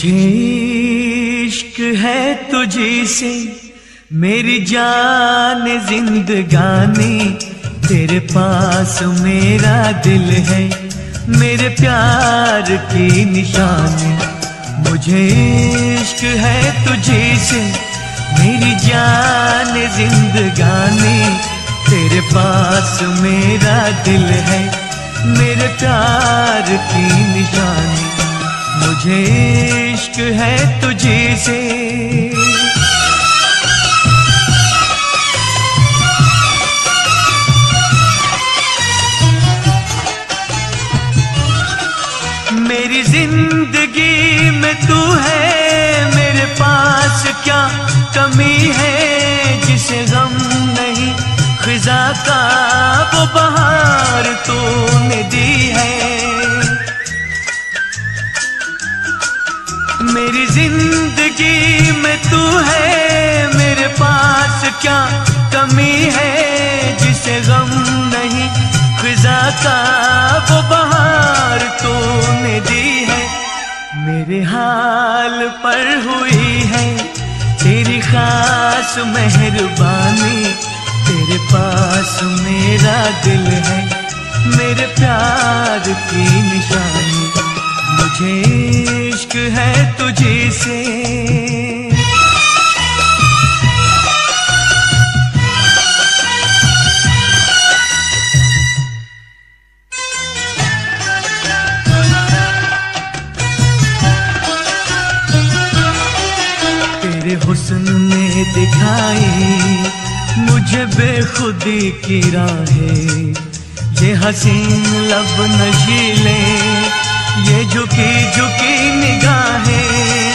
मुझे इश्क है तुझे से, मेरी जान जिंदगानी। तेरे पास मेरा दिल है, मेरे प्यार की निशानी। मुझे इश्क है तुझे से, मेरी जान जिंदगानी। तेरे पास मेरा दिल है, मेरे प्यार की निशानी। मुझे इश्क है तुझे से। मेरी ज़िंदगी में तू है, मेरे पास क्या कमी है? जिसे गम नहीं, खिजा का वो बहार तूने दी है। मेरी ज़िंदगी में तू है, मेरे पास क्या कमी है? जिसे गम नहीं खिजा का वो बहार तूने दी है। मेरे हाल पर हुई है, तेरी खास मेहरबानी। तेरे पास मेरा दिल है, मेरे प्यार की निशानी। मुझे इश्क है तुझे से तेरे हुस्न ने दिखाई मुझे बेखुदी की राहें। ये हसीन लब नशीले ये झुकी झुकी निगाहें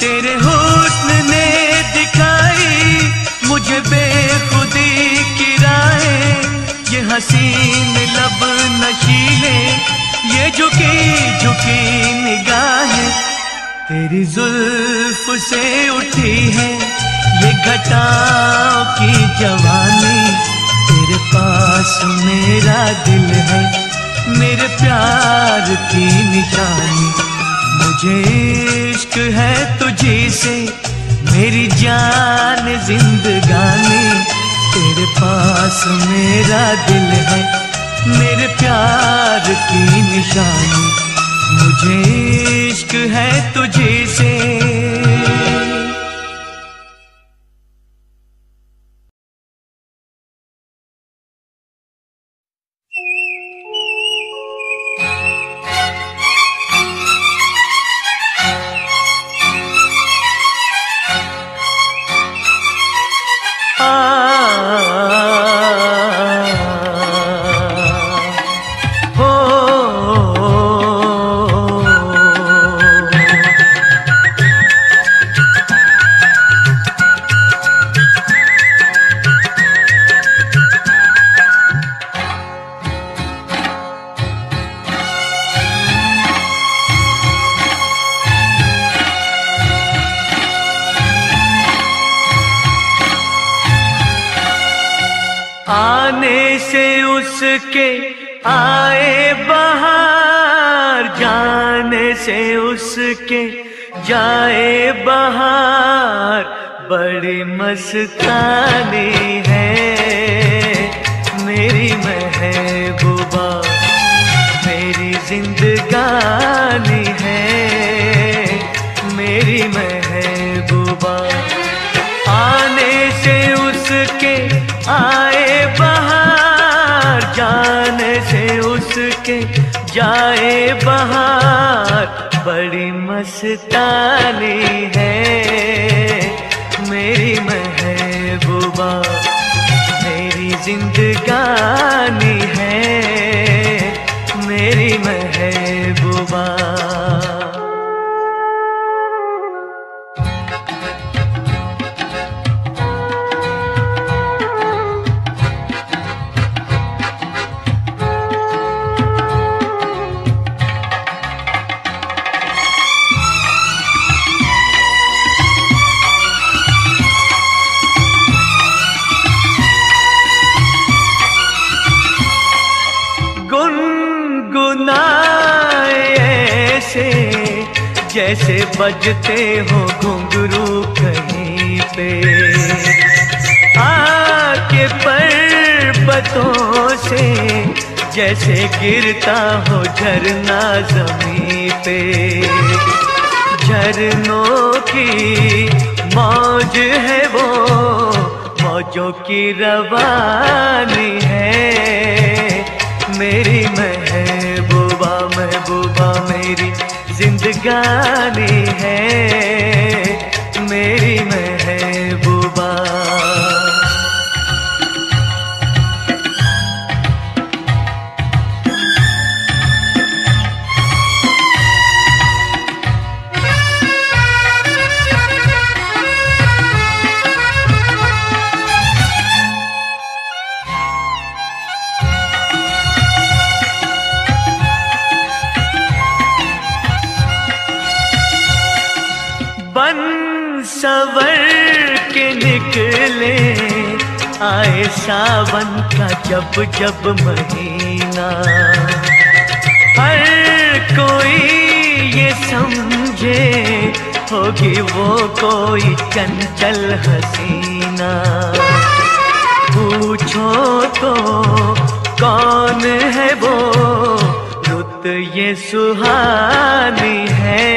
तेरे हुस्न ने दिखाई मुझे बेखुदी की राहें। ये हसीन लब नशीले, ये झुकी झुकी निगाहें तेरी जुल्फ से उठी है। ये घटाओं की जवानी, तेरे पास मेरा दिल है। मेरे प्यार की निशानी। मुझे इश्क है तुझे से, मेरी जान जिंदगानी। तेरे पास मेरा दिल है, मेरे प्यार की निशानी। मुझे इश्क है तुझे से। उसके जाए बहार, बड़ी मस्तानी है मेरी महबूबा, मेरी जिंदगानी है मेरी महबूबा। आने से उसके आए बहार, जाने से उसके जाए बहार मस्तानी है मेरी महबूबा मेरी जिंदगानी जैसे बजते हो घुंघरू कहीं पे? आके पर्वतों से जैसे गिरता हो झरना ज़मीन पे। झरनों की मौज है वो, मौजों की रवानी है। मेरी महबूबा महबूबा मेरी जिंदगानी है मेरी महबूबा सावन का जब जब महीना। हर कोई ये समझे होगी वो कोई चंचल हसीना। पूछो तो कौन है वो? रुत ये सुहानी है।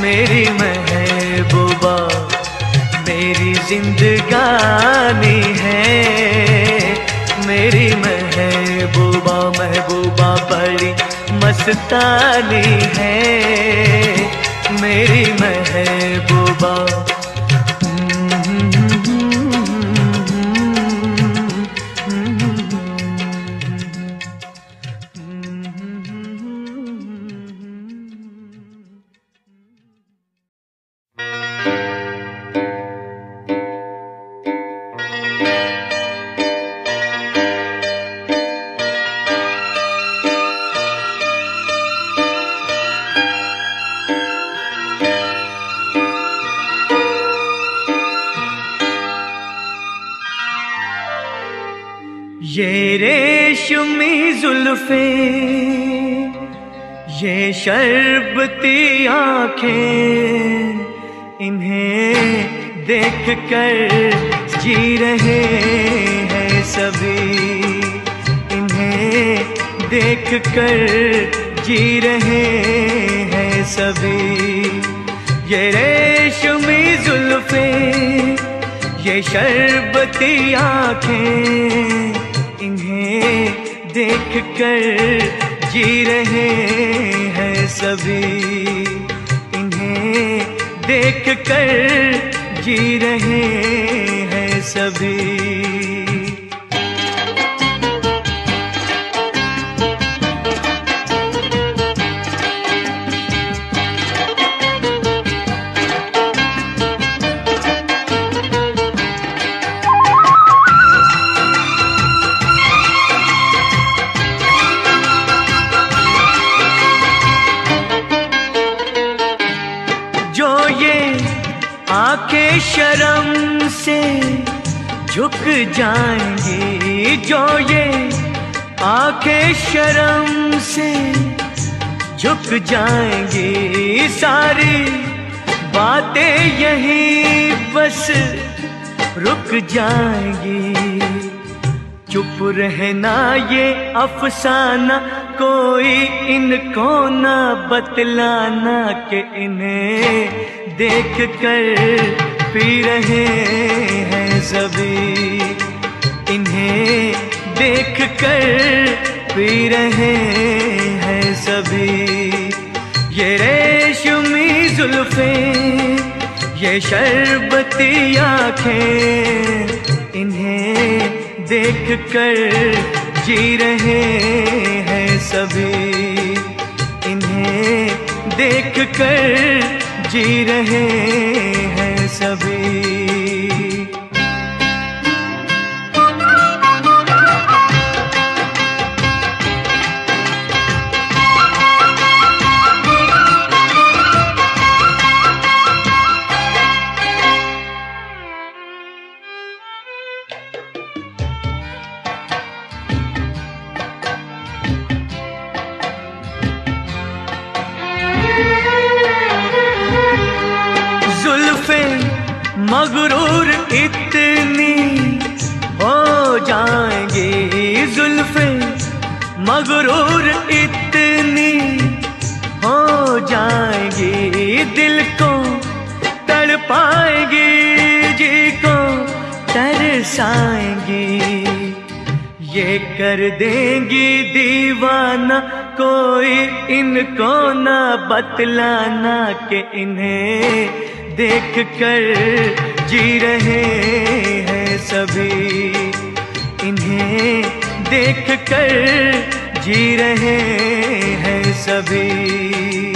मेरी महबूबा, मेरी जिंदगानी मस्तानी है मेरी महबूबा। जाएँगी, जो ये आँखें शर्म से झुक जाएँगी। सारी बातें यहीं बस रुक जाएँगी। चुप रहना ये अफसाना, कोई इनको ना बतलाना कि इन्हें देख कर पी रहे हैं। सभी इन्हें देख कर पी रहे हैं सभी। ये रेशमी जुल्फे, ये शरबती आँखें, इन्हें देख कर जी रहे हैं सभी। इन्हें देख कर जी रहे हैं सभी। मगरूर इतनी हो जाएँगी जुल्फे। मगरूर इतनी हो जाएँगी दिल को, तड़पाएगी जी को, तरसाएँगी। ये कर देंगी दीवाना, कोई इनको ना बतलाना के इन्हें देख कर जी रहे हैं सभी। इन्हें देखकर जी रहे हैं सभी।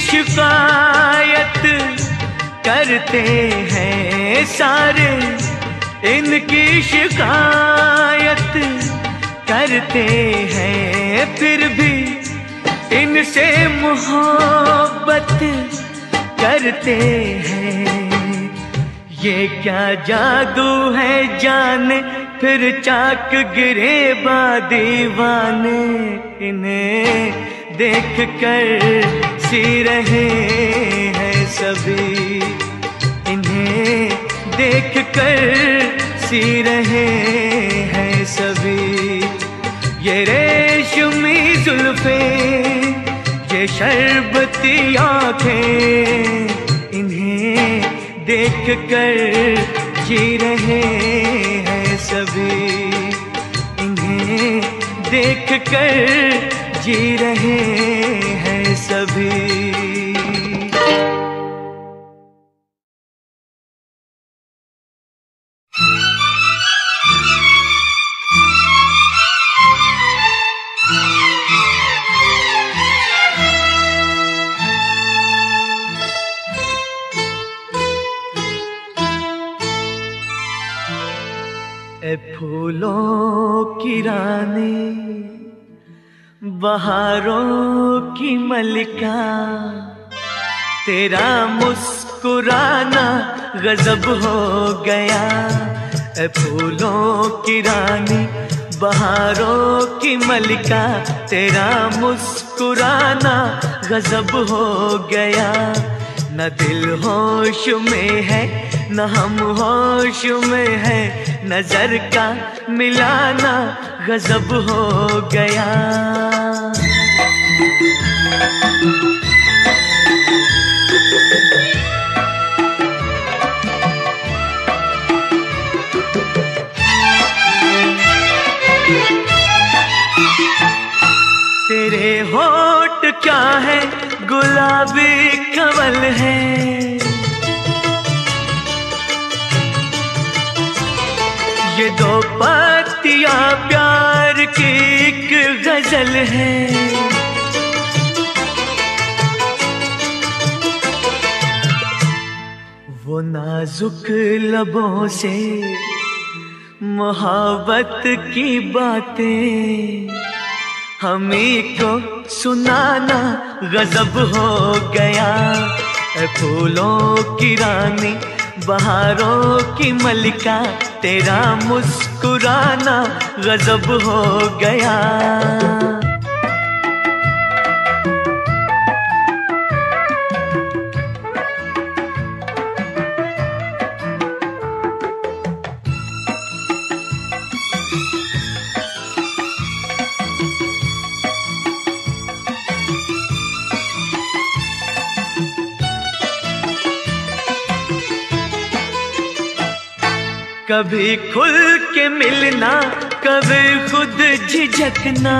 शिकायत करते हैं सारे। इनकी शिकायत करते हैं, फिर भी इनसे मोहब्बत करते हैं। ये क्या जादू है जाने, फिर चाक गिरे बा दीवाने। इन्हें देख कर सी रहे हैं सभी। इन्हें देख कर सी रहे हैं सभी। ये रेशमी जुल्फे, ये शरबती आँखें, इन्हें देख कर जी रहे हैं सभी। इन्हें देख कर जी रहे हैं सभी। बहारों की मलिका, तेरा मुस्कुराना गजब हो गया। ए फूलों की रानी, बहारों की मलिका, तेरा मुस्कुराना गजब हो गया। न दिल होश में है, न हम होश में है नज़र का मिलाना गजब हो गया। तेरे होठ क्या है? गुलाबी कमल है। पत्तिया प्यार की एक गज़ल है। वो नाजुक लबों से मोहब्बत की बातें हमी को सुनाना गजब हो गया। फूलों की रानी, बहारों की मलिका तेरा मुस्कुराना गजब हो गया। कभी खुल के मिलना, कभी खुद झिझकना।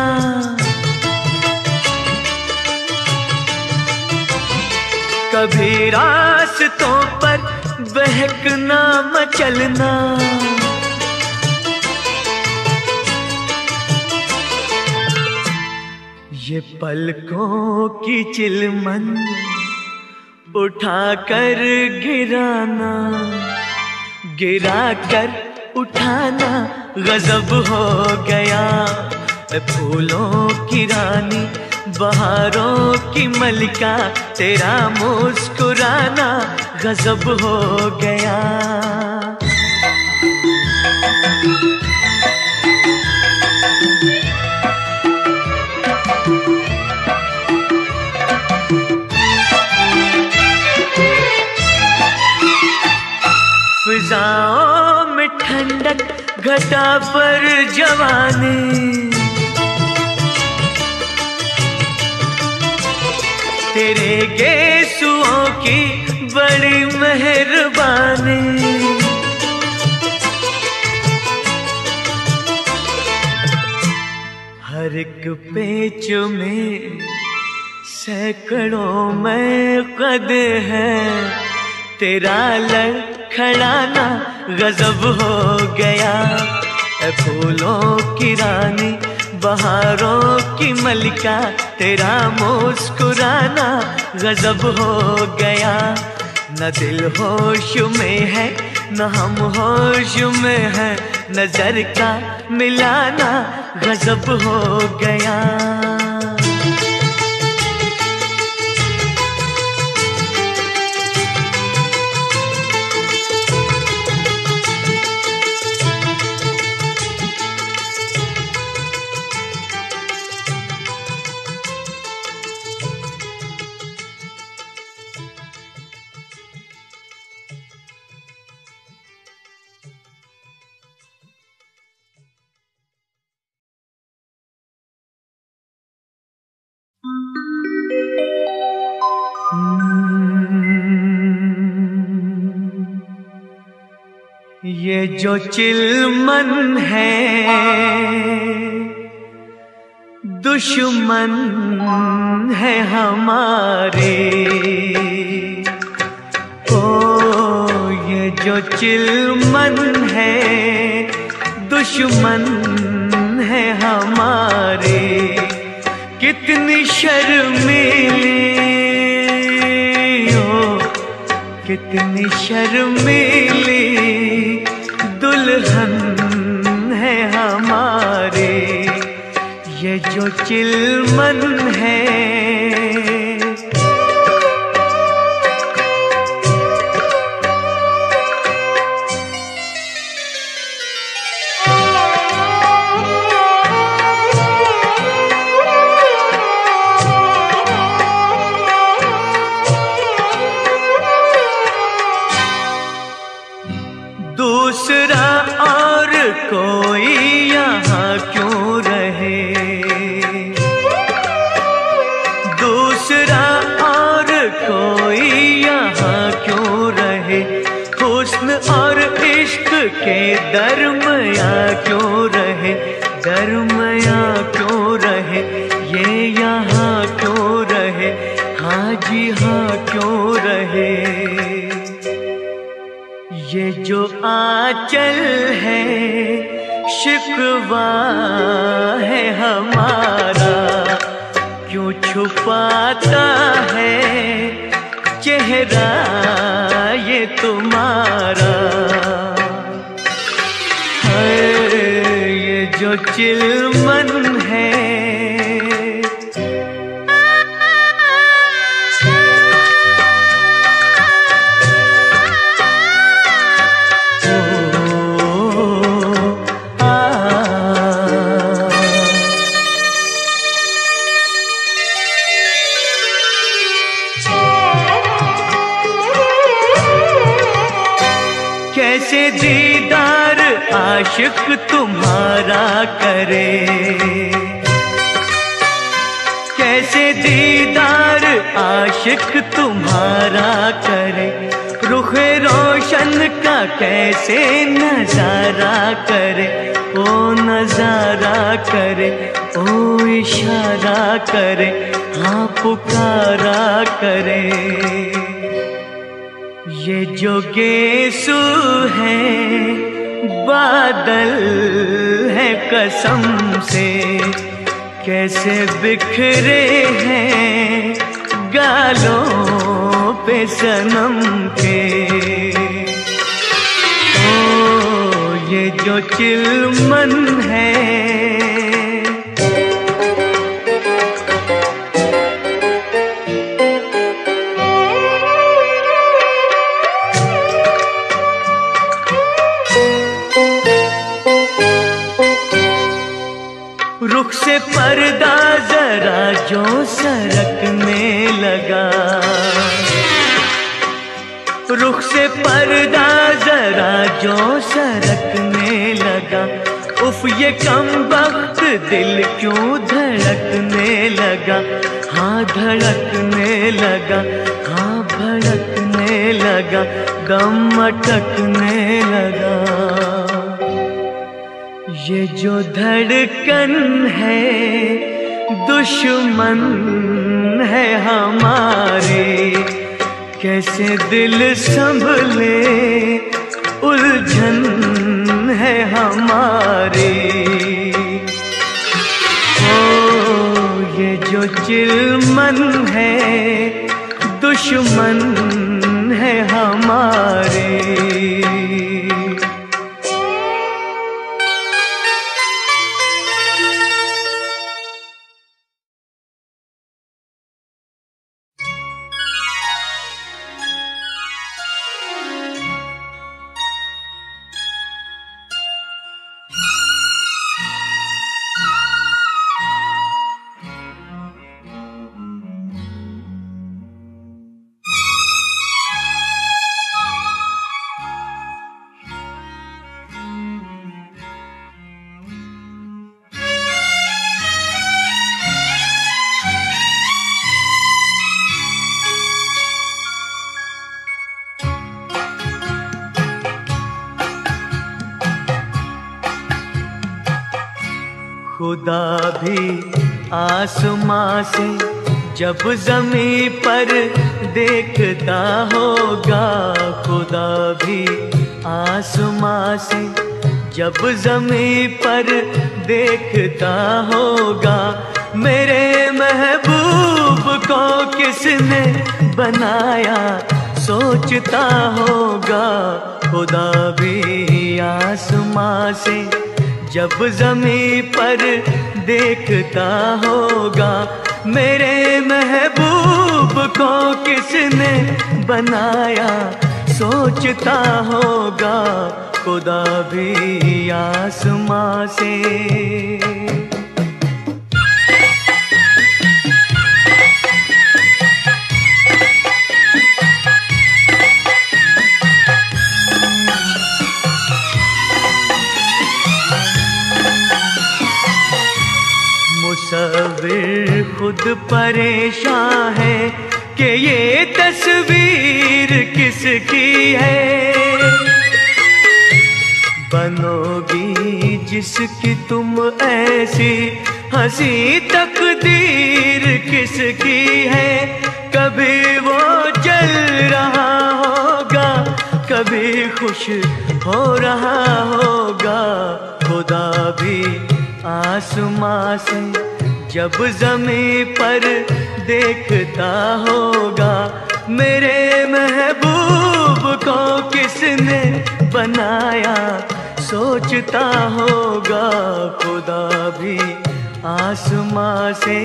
कभी रास्तों पर बहकना, मचलना। ये पलकों की चिलमन उठा कर गिराना गिरा कर उठाना गजब हो गया। फूलों की रानी, बहारों की मलिका, तेरा मुस्कुराना गजब हो गया। जटा पर जवानी। तेरे गेसुओं की बड़ी मेहरबानी। हर एक पेच में सैकड़ों में कद है। तेरा लड़खड़ाना गजब हो गया। फूलों की रानी, बहारों की मलिका, तेरा मुस्कुराना गजब हो गया। न दिल होश में है, न हम होश में है, नज़र का मिलाना गजब हो गया। ये जो चिलमन है, दुश्मन है हमारे। ओ, ये जो चिलमन है, दुश्मन है हमारे। कितनी शर्मीली, ओ, कितनी शर्मीली। ये जो चिलमन है। दरमया क्यों रहे? दरमया क्यों रहे? ये यहाँ क्यों रहे? हाँ जी हाँ क्यों रहे? ये जो आंचल है, शिकवा है हमारा। क्यों छुपाता है चेहरा? जो करे। कैसे दीदार आशिक तुम्हारा करे। रुख रोशन का कैसे नज़ारा करे। ओ नज़ारा करे, ओ इशारा करे हाँ पुकारा करे। ये जो गेसु है बादल है कसम से, कैसे बिखरे हैं गालों पे सनम के। ओ, ये जो चिलमन है रुख से पर्दा जरा जो सरकने लगा। रुख से पर्दा जरा जो सरकने लगा। उफ, ये कम वक्त दिल क्यों धड़कने लगा? हाँ धड़कने लगा। हाँ भड़कने लगा। दम अटकने लगा। ये जो धड़कन है, दुश्मन है हमारे। कैसे दिल संभले, उलझन है हमारे। ओ, ये जो चिलमन है, दुश्मन है हमारे। खुदा भी आसमां से जब जमी पर देखता होगा, खुदा भी आसमां से जब जमी पर देखता होगा, मेरे महबूब को किसने बनाया? सोचता होगा, खुदा भी आसमां से जब जमी पर देखता होगा मेरे महबूब को किसने बनाया? सोचता होगा खुदा भी आसमां से। परेशान है कि ये तस्वीर किसकी है? बनोगी जिसकी तुम ऐसी हँसी तकदीर किसकी है? कभी वो जल रहा होगा, कभी खुश हो रहा होगा, खुदा भी आसमां से जब जमी पर देखता होगा, मेरे महबूब को किसने बनाया? सोचता होगा, खुदा भी आसमां से।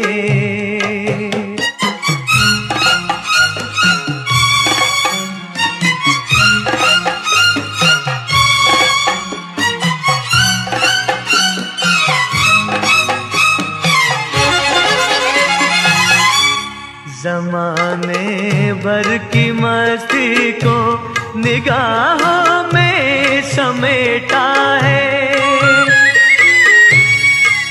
भर की मस्ती को निगाहों में समेटा है।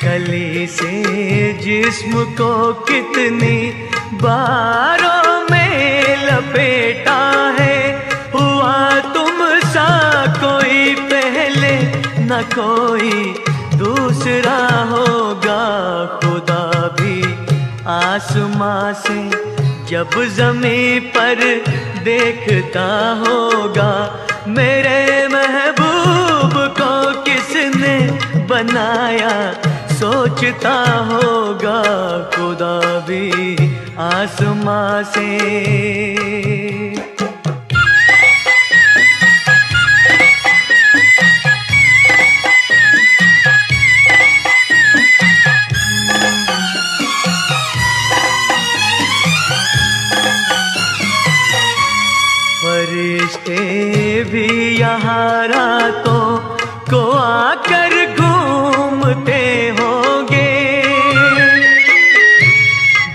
कली से जिस्म को कितनी बारों में लपेटा है। हुआ तुम सा कोई पहले, न कोई दूसरा होगा खुदा भी। आसमां से जब जमी पर देखता होगा, मेरे महबूब को किसने बनाया? सोचता होगा, खुदा भी आसमां से। यहाँ रातों को आकर घूमते होंगे।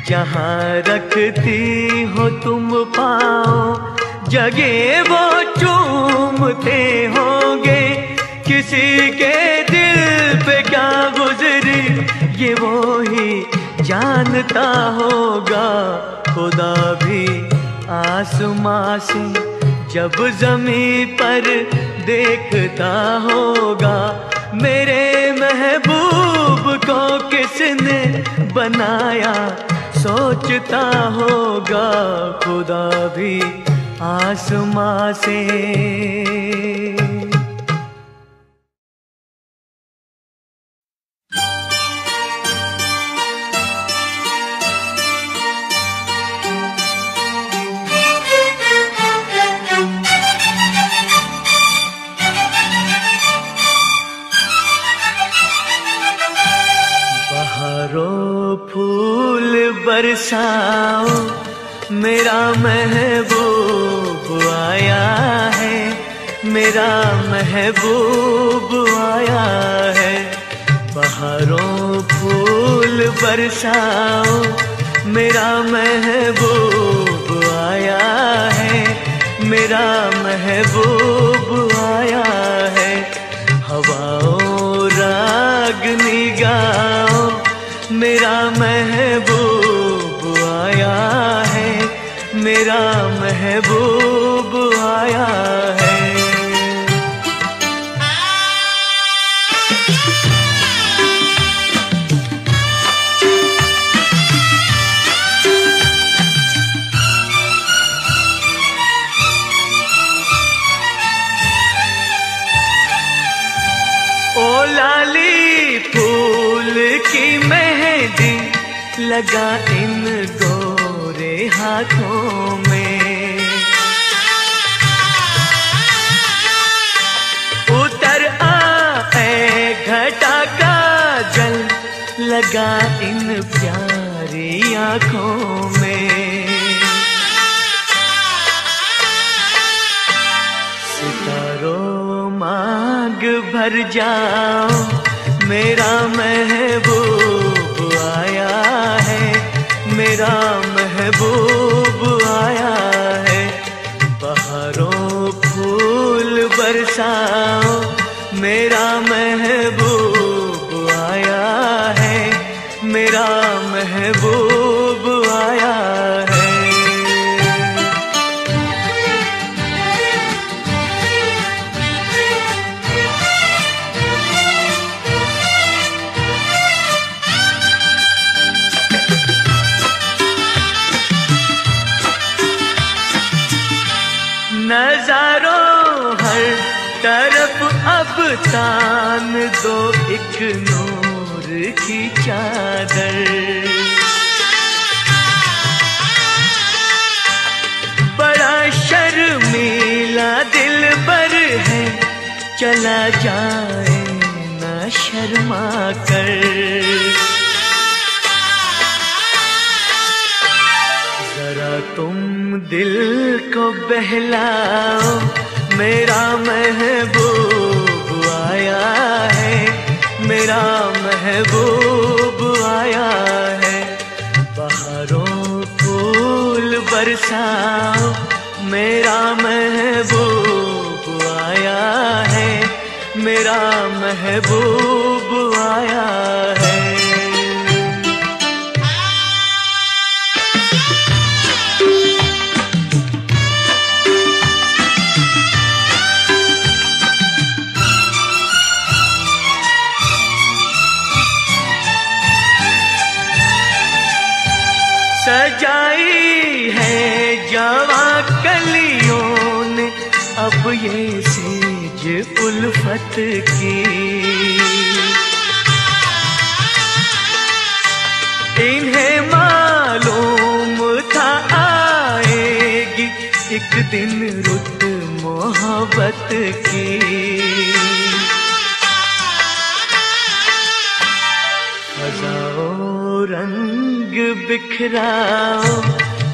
जहाँ रखती हो तुम पाओ जगे वो चूमते होंगे। किसी के दिल पे क्या गुजरी, ये वो ही जानता होगा। खुदा भी आसमां से जब जमी पर देखता होगा मेरे महबूब को किसने बनाया? सोचता होगा खुदा भी आसमां से। बरसाओ, मेरा महबूब आया है, मेरा महबूब आया है। बहारों फूल बरसाओ, मेरा महबूब आया है, मेरा महबूब आया है। हवाओं राग निगाओ, मेरा महबूब मेरा महबूब आया है। ओ लाली फूल की मेहंदी लगा इन गोरे हाथों में। उतर आए घटा का जल, लगा इन प्यारी आँखों में। सितारों मांग भर जाओ, मेरा महबूब आया है, मेरा महबूब आया है। बहारों फूल बरसाओ तान दो, एक नूर की चादर। बड़ा शर्मीला दिल पर है, चला जाए न शर्मा कर। जरा तुम दिल को बहलाओ महबूब आया। उल्फत की। इन्हें मालूम था आएगी एक दिन रुत मोहब्बत की। सजाओ रंग बिखराओ,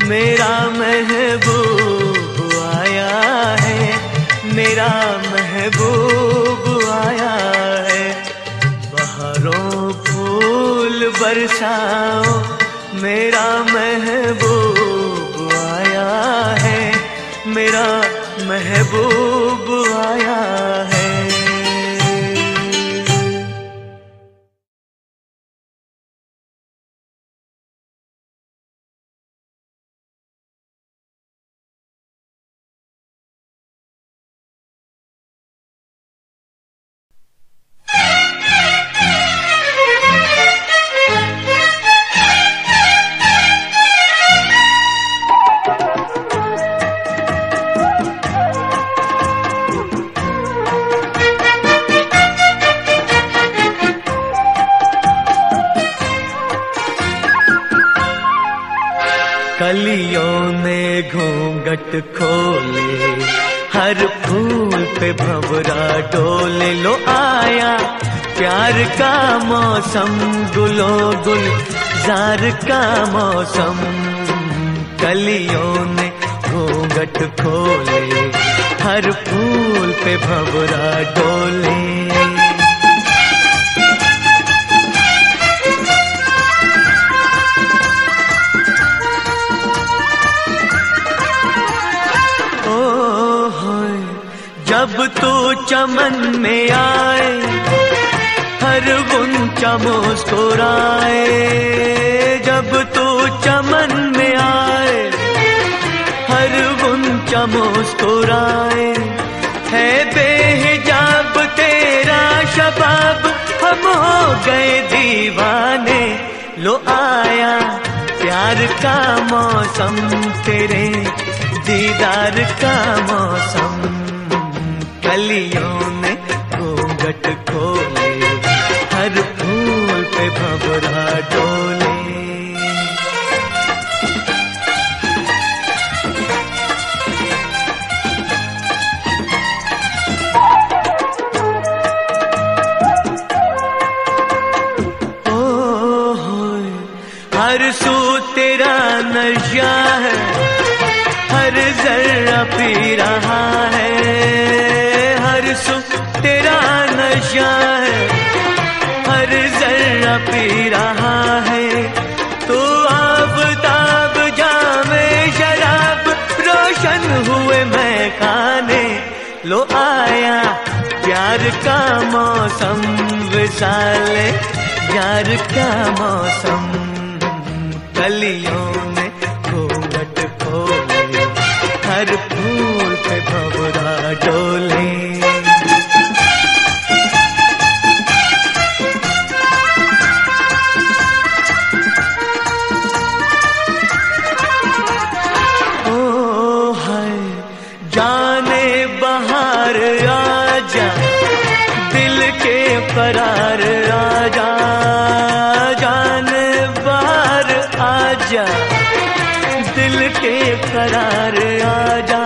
मेरा महबूब आया है। मेरा महबूब आया है। बहारों फूल बरसाओ, मेरा महबूब आया है। मेरा महबूब आया है। आया। प्यार का मौसम तेरे दीदार का मौसम। कलियों पी रहा है। हर सुख तेरा नशा है। हर जर्रा पी रहा है। तो आबताब जामे, शराब रोशन हुए मैं खाने लो आया प्यार का मौसम, विशाल प्यार का मौसम। करार आजा।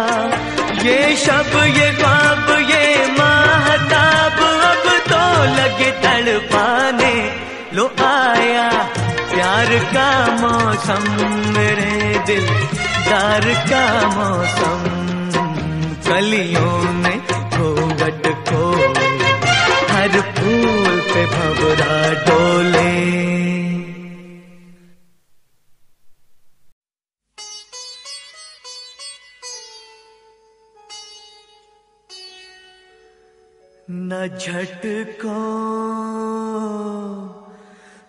ये शब, ये ख्वाब, ये महताब, अब तो लगे तड़पाने। लो आया, प्यार का मौसम, मेरे दिल दार का मौसम। कलियों ने घूंघट खोले हर फूल पे भवरा डोले। न झटको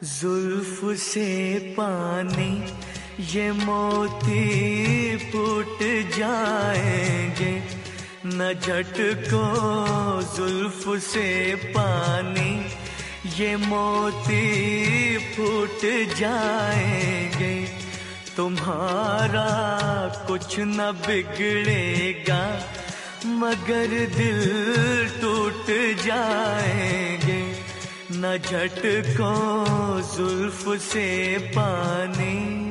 जुल्फ से पानी, ये मोती फूट जाएँगे। न झटको जुल्फ से पानी, ये मोती फूट जाएँगे। तुम्हारा कुछ न बिगड़ेगा, मगर दिल जाएँगे। न झटको जुल्फ से पानी।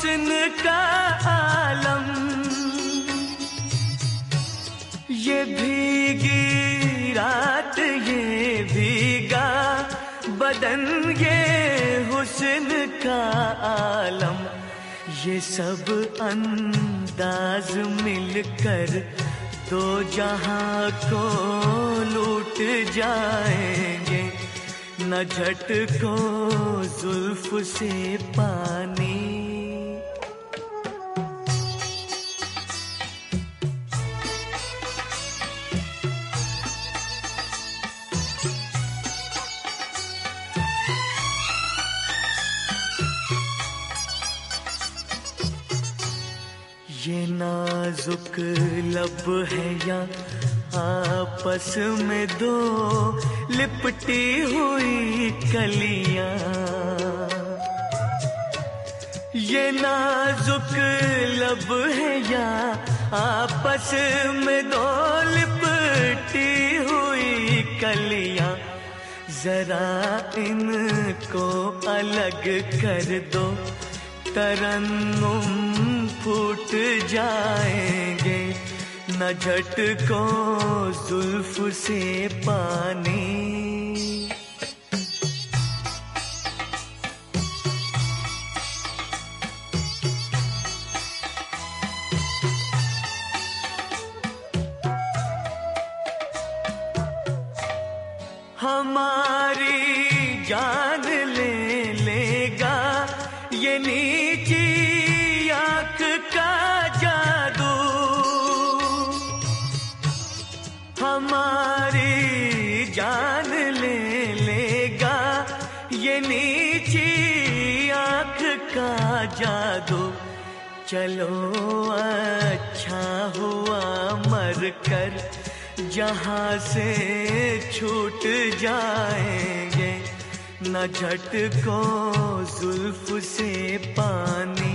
हुस्न का आलम। ये भीगी रात, ये भीगा बदन, ये हुस्न का आलम। ये सब अंदाज मिलकर दो जहाँ को लूट जाएँगे। न झटको जुल्फ से पानी ये नाजुक लब है या आपस में दो लिपटी हुई कलियाँ। ये नाजुक लब है या आपस में दो लिपटी हुई कलियाँ। जरा इनको अलग कर दो, तरन्नुम फूट जाएँगे। न झटको जुल्फ से पानी। चलो अच्छा हुआ मर कर। जहाँ से छूट जाएँगे, न झट को जुल्फ से पानी।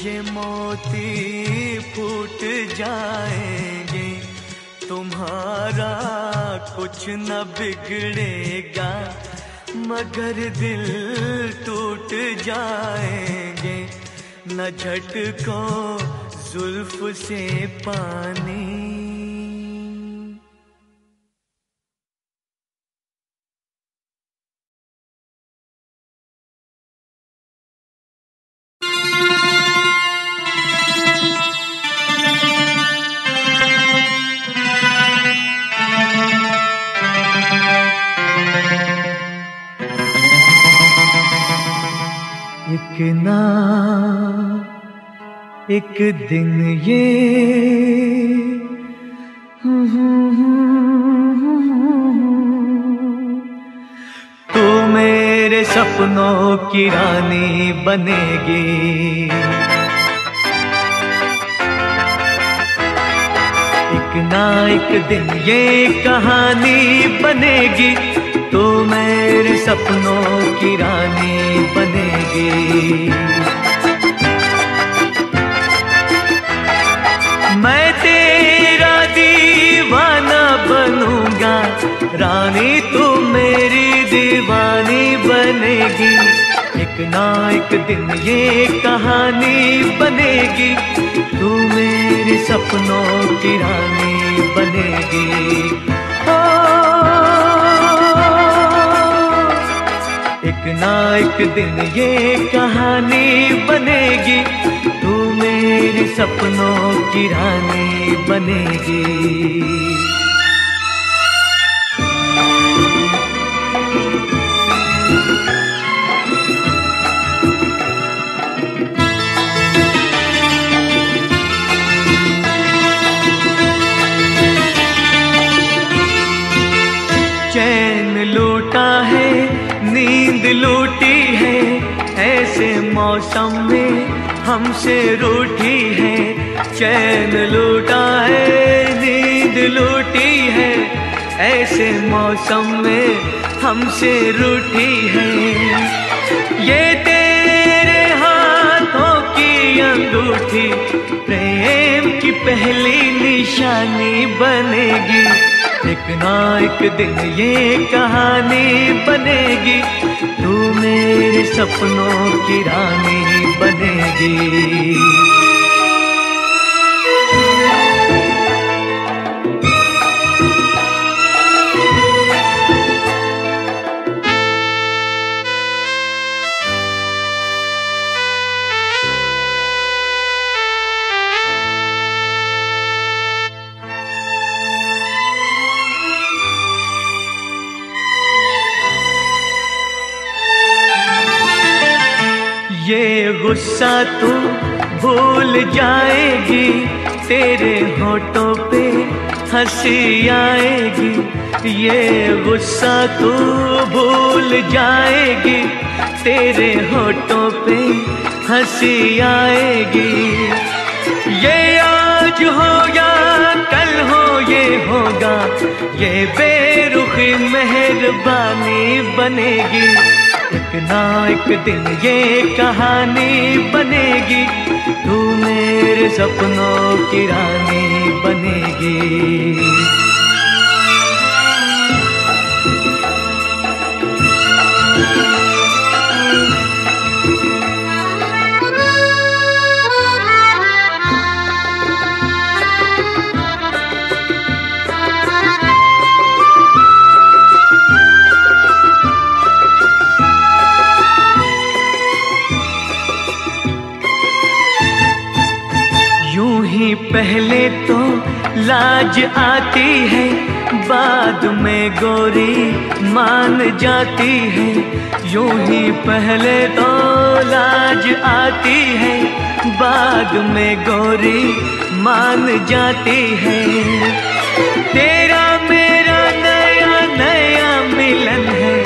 ये मोती फूट जाएँगे, तुम्हारा कुछ न बिगड़ेगा, मगर दिल टूट जाएँगे न झटको जुल्फ से पानी। एक दिन ये। तू मेरे सपनों की रानी बनेगी। एक ना एक दिन ये कहानी बनेगी। तू मेरे सपनों की रानी बनेगी। रानी, तू मेरी दीवानी बनेगी। एक ना एक दिन ये कहानी बनेगी। तू मेरी सपनों की रानी बनेगी। एक ना एक दिन ये कहानी बनेगी। तू मेरी सपनों की रानी बनेगी। लूटा है ऐसे मौसम में हमसे रूठी है। चैन लूटा है नींद लूटी ऐसे मौसम में हमसे रूठी है। ये तेरे हाथों की अंगूठी, प्रेम की पहली निशानी बनेगी। एक ना एक दिन ये कहानी बनेगी, तू मेरे सपनों की रानी बनेगी। गुस्सा तू भूल जाएगी, तेरे होठों पे हँसी आएगी। ये गुस्सा तू भूल जाएगी, तेरे होठों पे हँसी आएगी। ये आज हो या कल हो, ये होगा, ये बेरुखी मेहरबानी बनेगी। एक ना एक दिन ये कहानी बनेगी तू मेरे सपनों की रानी बनेगी। पहले तो लाज आती है, बाद में गोरी मान जाती है। यूँ ही पहले तो लाज आती है, बाद में गोरी मान जाती है। तेरा मेरा नया नया मिलन है,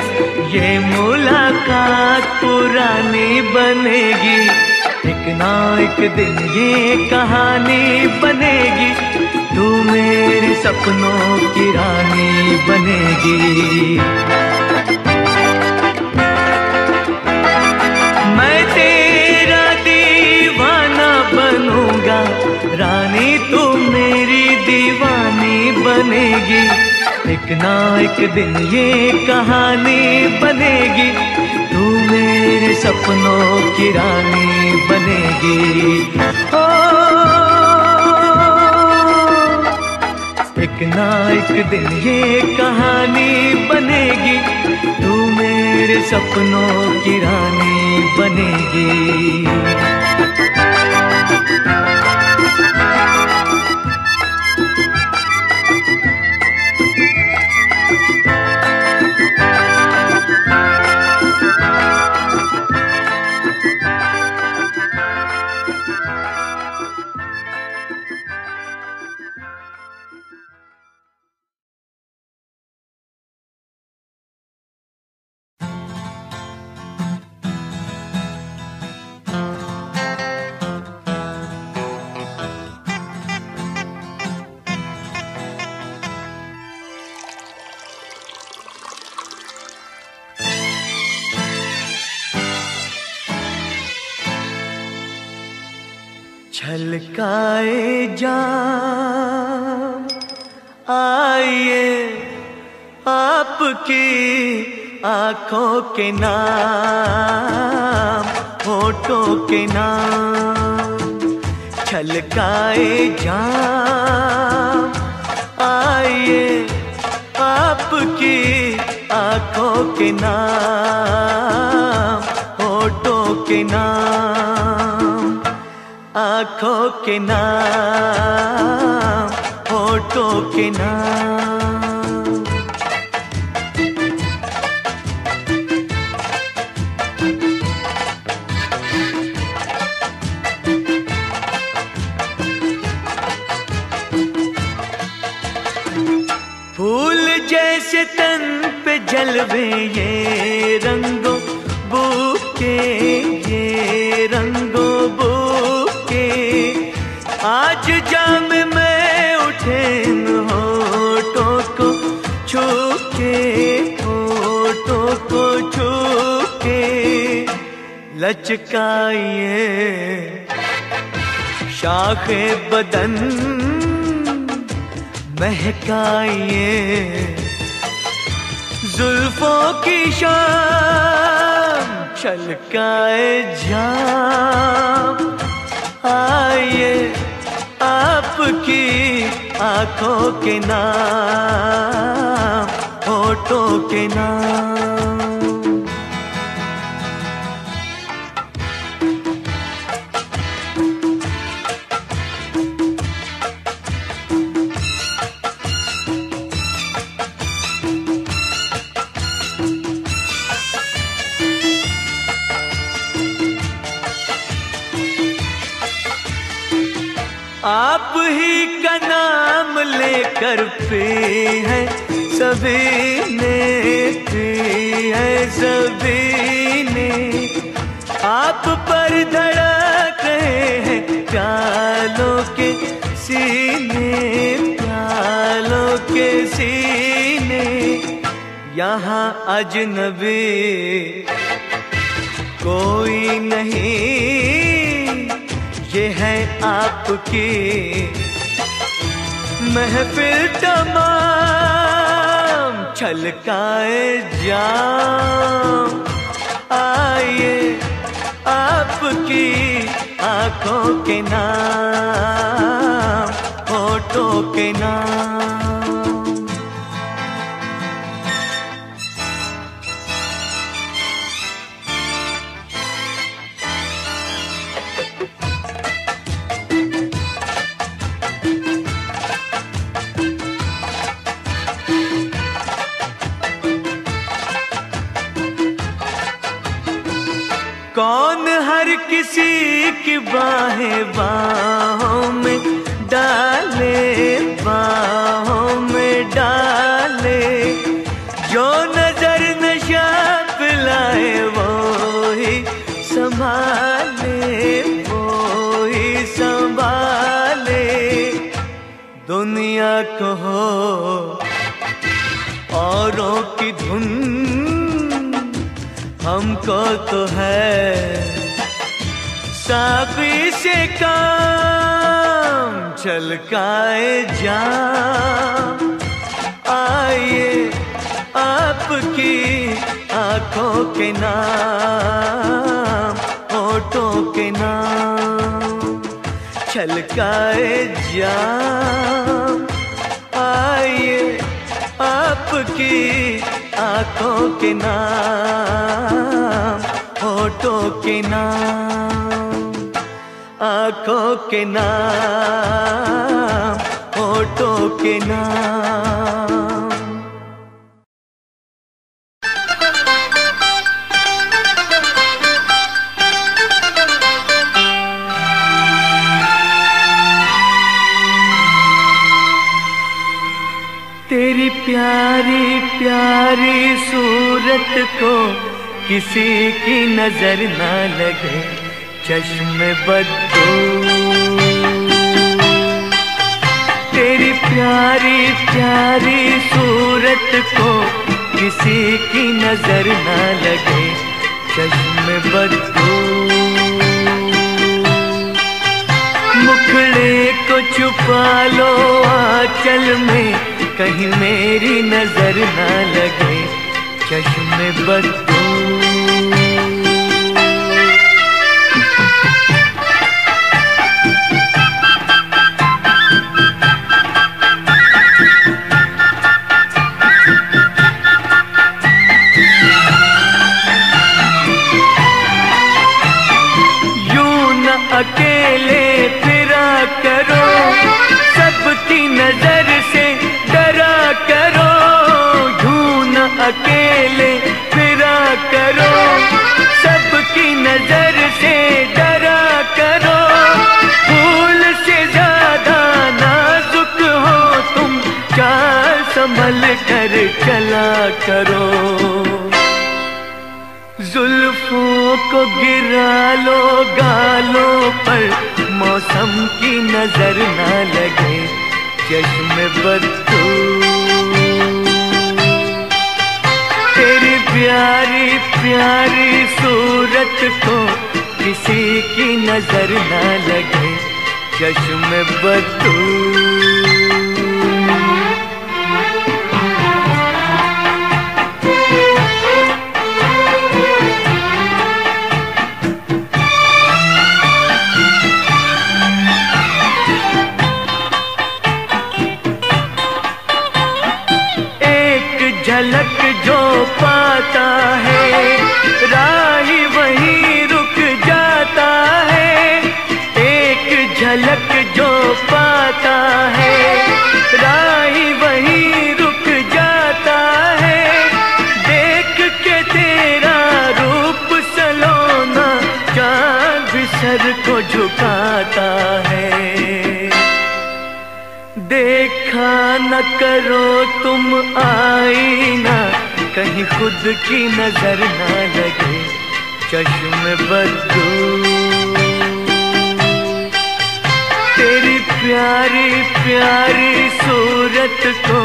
ये मुलाकात पुरानी बनेगी। ना एक दिन ये कहानी बनेगी। तू मेरे सपनों की रानी बनेगी। मैं तेरा दीवाना बनूँगा। रानी, तू मेरी दीवानी बनेगी। एक ना एक दिन ये कहानी बनेगी। मेरे सपनों की रानी बनेगी। ओ, एक ना एक दिन ये कहानी बनेगी। तू मेरे सपनों की रानी बनेगी। के नाम, होठों के नाम, छलकाए जाम। आइए आपकी आँखों के नाम, होठों के नाम, आँखों के नाम, होठों के नाम। जलवे ये रंगो बुके, ये रंगो बुके। आज जाम में उठे होठों को छूके, होठों को छूके। लचकाइए शाखे बदन, महकाइए। जुल्फों की शाम छलकाए जाम। आइए आपकी आँखों के नाम होठों के नाम। का नाम लेकर पे है। सभी ने है, सभी ने आप पर धड़क हैं प्याल सीने, प्यालों के सीने। यहाँ अजनबी कोई नहीं, ये है आपकी महफिल तमाम छलकाए जाम। आइए आपकी आँखों के नाम फ़ोटो के नाम। कौन हर किसी की बाहें बाहों में डाले, बाहों में डाले। जो नज़र नशा पिलाए, वो ही संभाले, वो ही संभाले। दुनिया को औरों की धुन हमको तो है साफी से काम, छलकाए जा आइए आपकी आँखों के नाम, होठों के नाम, छलकाए जा आइए आपकी आँखों के नाम होठों के नाम आँखों के नाम होठों के नाम। प्यारी प्यारी सूरत को किसी की नज़र ना लगे, चश्म बदो तेरी प्यारी प्यारी सूरत को किसी की नज़र ना लगे, चश्म बदो मुखड़े को छुपा लो आंचल में कहीं मेरी नज़र ना लगे चश्मे बदू करो। जुल्फों को गिरा लो, गालों पर। मौसम की नज़र ना लगे, चश्म तेरी प्यारी प्यारी सूरत को किसी की नज़र ना लगे, चश्म बदू करो तुम आईना, कहीं खुद की नज़र ना लगे, चश्म बदू तेरी प्यारी प्यारी सूरत को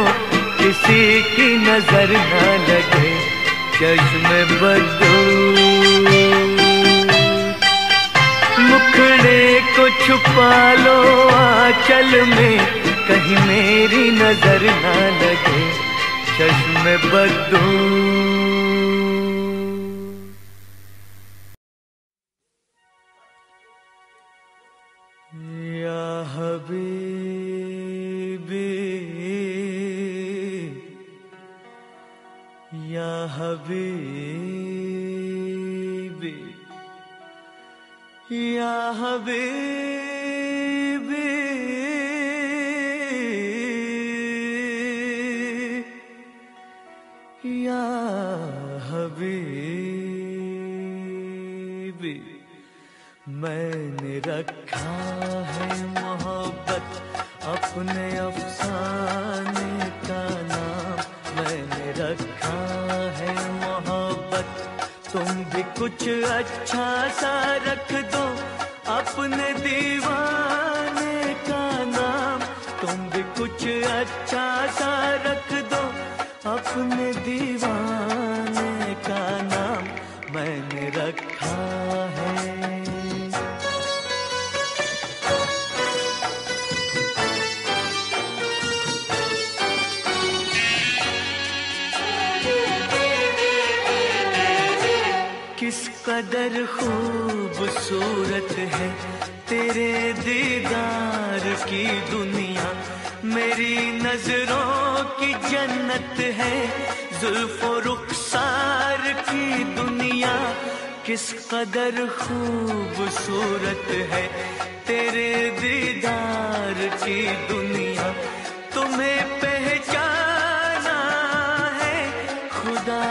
किसी की नज़र ना लगे, चश्म बदू मुखड़े को छुपा लो चल में कहीं मेरी नज़र ना लगे चश्मे बदू।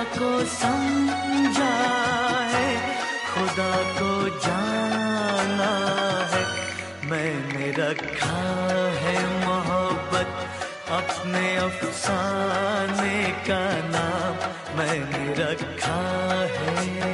को समझा है, खुदा को जाना है। मैंने रखा है मोहब्बत अपने अफसाने का नाम। मैंने रखा है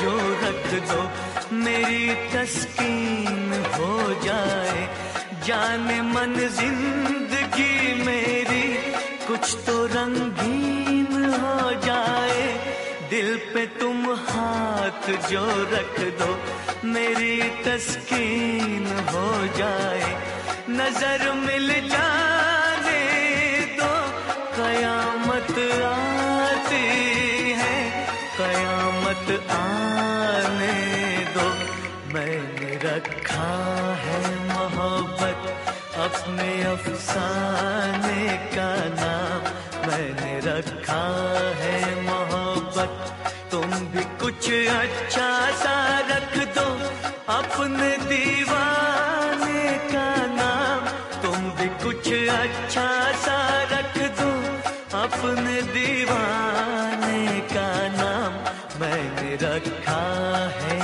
जो रख दो, मेरी तस्कीन हो जाए। जाने मन ज़िंदगी मेरी, कुछ तो रंगीन हो जाए। दिल पे तुम हाथ जो रख दो, मेरी तस्कीन हो जाए। नज़र मिल जाने दो, कयामत आती है, कयामत मत आने दो। मैंने रखा है मोहब्बत अपने अफसाने का नाम। मैंने रखा है मोहब्बत, तुम भी कुछ अच्छा सा रख दो। अपने दीवाने का नाम, तुम भी कुछ अच्छा सा रख दो। अपने दीवान रखा है।